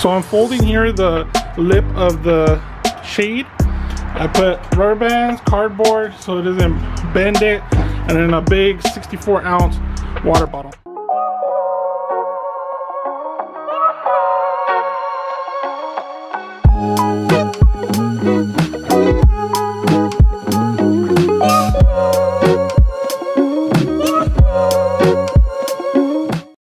So I'm folding here the lip of the shade. I put rubber bands, cardboard, so it doesn't bend it, and then a big 64 ounce water bottle.